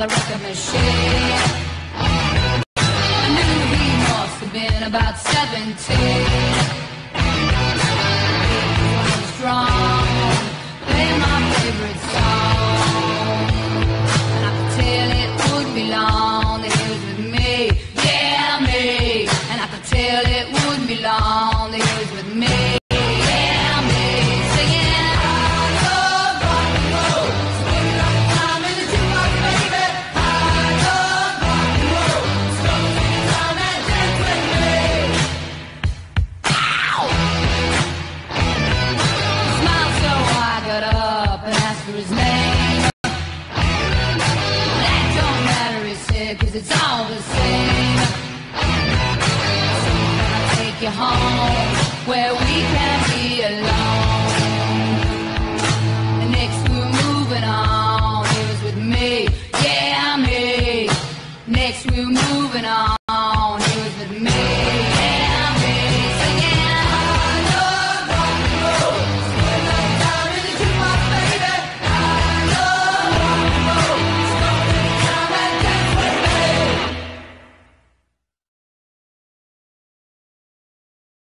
the record machine. I knew he must have been about 17. That don't matter, he said, it's all the same. So I take you home where we can be alone? Next we were moving on, he was with me, yeah, me. Next we were moving on.